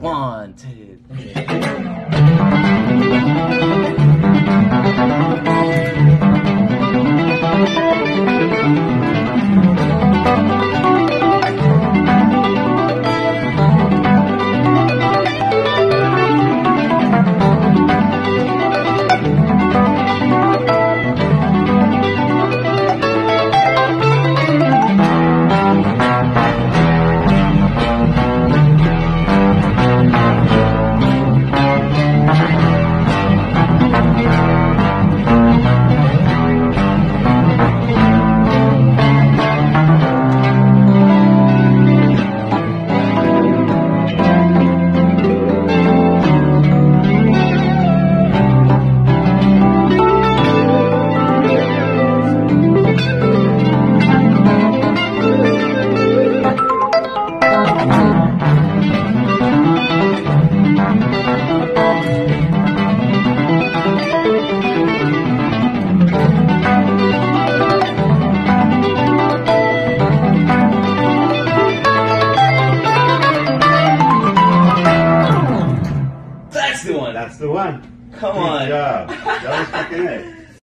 One, two, That's the one. Come Good on. job. That was fucking it.